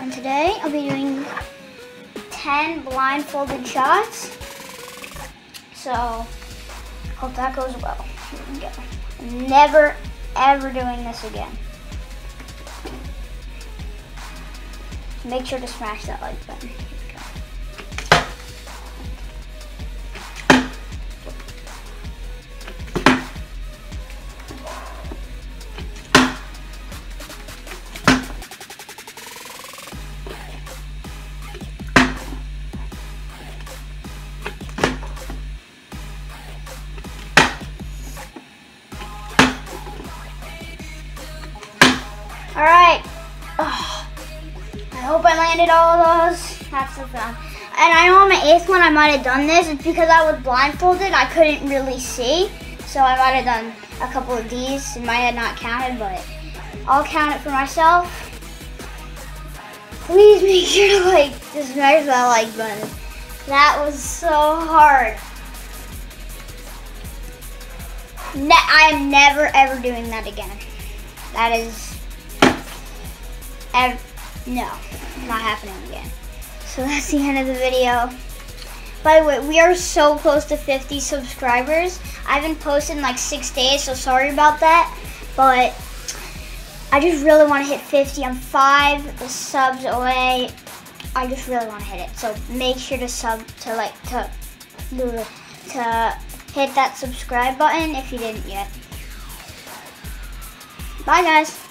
And today I'll be doing 10 blindfolded shots. So, hope that goes well. We go. Never, ever doing this again. Make sure to smash that like button. I hope I landed all of those. That's the fun. And I know on my eighth one I might have done this. It's because I was blindfolded. I couldn't really see. So I might have done a couple of these. It might have not counted, but I'll count it for myself. Please make sure to like, just smash that like button. That was so hard. Ne I am never ever doing that again. That is Ev no, not happening again. So that's the end of the video. By the way, we are so close to 50 subscribers. I haven't posted in like six days, so sorry about that. But I just really want to hit 50. I'm five subs away. I just really want to hit it. So make sure to sub to like to to hit that subscribe button if you didn't yet. Bye guys.